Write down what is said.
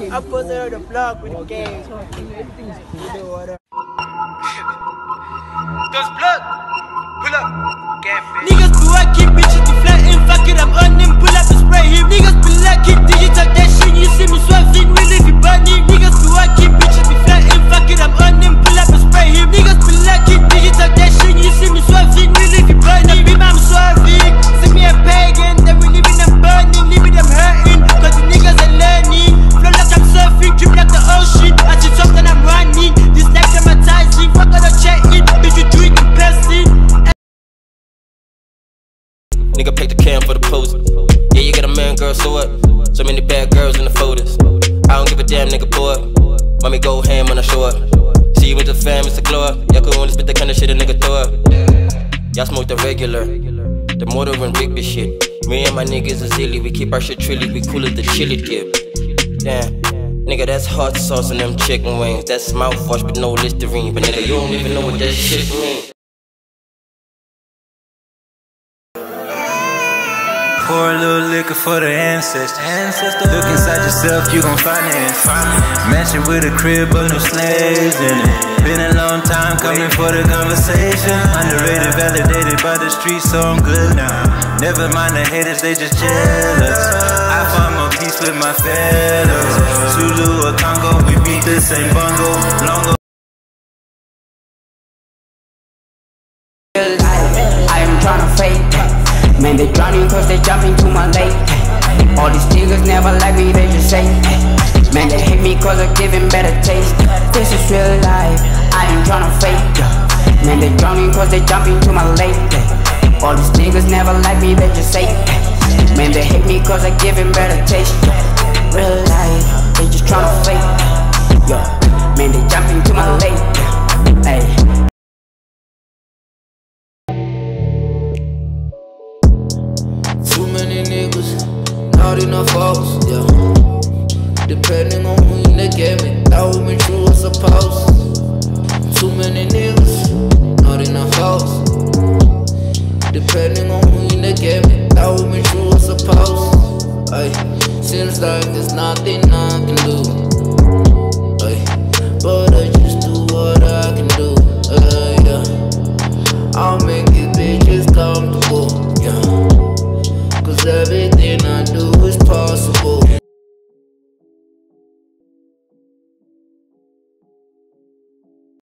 I posted on the block with the gang. Those blood, pull up, get bitch. Nigga paid the cam for the pose. Yeah, you got a man, girl, so what? So many bad girls in the photos. I don't give a damn, nigga, pull up. Mommy go ham when I show up. See you with the fam, it's a glow up. Y'all can only spit the kind of shit a nigga throw up. Y'all smoke the regular, the motor and Rigby shit. Me and my niggas is illy, we keep our shit trilly, we cool as the chili dip. Damn. Nigga, that's hot sauce and them chicken wings. That's mouthwash with no Listerine. But nigga, you don't even know what that shit mean. Pour a little liquor for the ancestors. Look inside yourself, you gon' find it. Mansion with a crib, but no slaves in it. Been a long time coming for the conversation. Underrated, validated by the streets, so I'm good now. Never mind the haters, they just jealous. I find my peace with my fellows. Zulu or Congo, we beat the same bongo. Man, they drowning cause they jumping to my lake All these niggas never like me, they just say Man, they hate me cause I give them better taste. This is real life, I am tryna fake. Man, they drowning cause they jumping to my lake All these niggas never like me, they just say Man, they hate me cause I give them better taste. Real life, niggas, not enough folks, yeah. Depending on who in the game, it that would be true as a post. Too many niggas, not enough folks. Depending on who in the game, it that would be true as a post. Seems like there's nothing I can do.